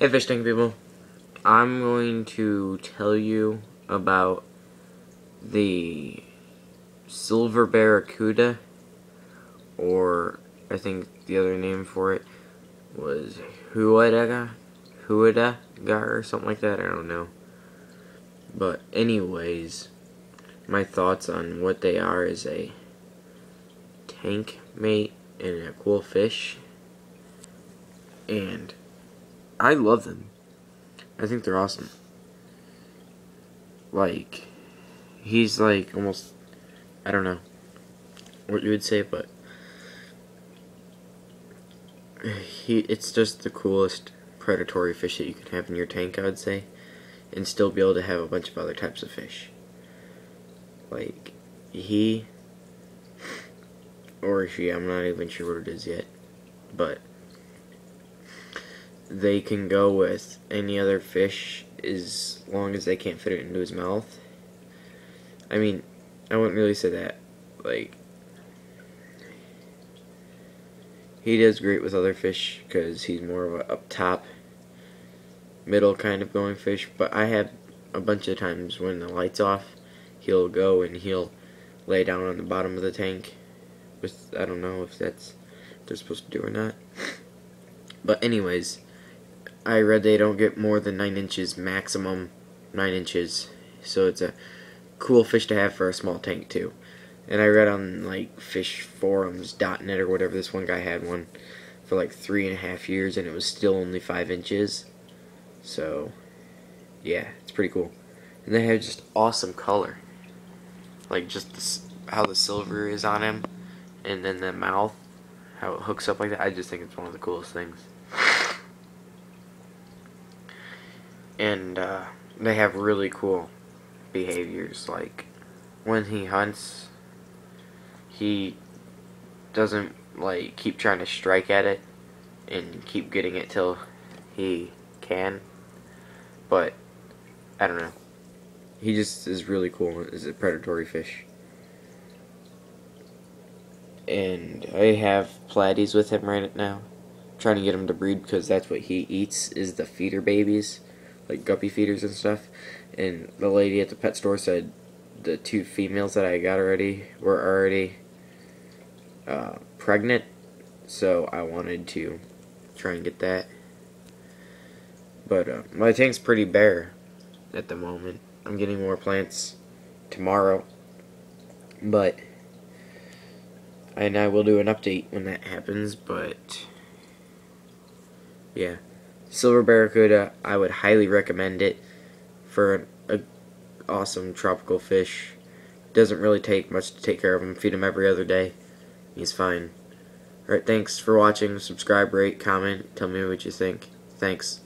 Hey fish tank people, I'm going to tell you about the silver barracuda, or I think the other name for it was Huadaga, Huadaga or something like that, I don't know. But anyways, my thoughts on what they are is a tank mate and a cool fish, and I love them. I think they're awesome. Like, he's like almost, I don't know what you would say, but he it's just the coolest predatory fish that you can have in your tank, I would say, and still be able to have a bunch of other types of fish. Like, he, or she, I'm not even sure what it is yet, but they can go with any other fish as long as they can't fit it into his mouth. I mean, I wouldn't really say that. Like, he does great with other fish because he's more of a up top, middle kind of going fish. But I have a bunch of times when the light's off, he'll go and he'll lay down on the bottom of the tank. With I don't know if that's they're supposed to do or not. But anyways, I read they don't get more than 9 inches, maximum 9 inches. So it's a cool fish to have for a small tank too. And I read on like fishforums.net or whatever, this one guy had one for like three and a half years and it was still only 5 inches. So, yeah, it's pretty cool. And they have just awesome color. Like just how the silver is on him and then the mouth, how it hooks up like that. I just think it's one of the coolest things. And uh, they have really cool behaviors. Like when he hunts, he doesn't like keep trying to strike at it and keep getting it till he can. But I don't know. He just is really cool as a predatory fish. And I have platies with him right now. Trying to get him to breed because that's what he eats is the feeder babies like guppy feeders and stuff. And the lady at the pet store said the two females that I got already were already uh, pregnant, so I wanted to try and get that. But uh, my tank's pretty bare at the moment. I'm getting more plants tomorrow, but and I will do an update when that happens. But yeah. Silver Barracuda, I would highly recommend it for an awesome tropical fish. Doesn't really take much to take care of him. Feed him every other day. He's fine. Alright, thanks for watching. Subscribe, rate, comment. Tell me what you think. Thanks.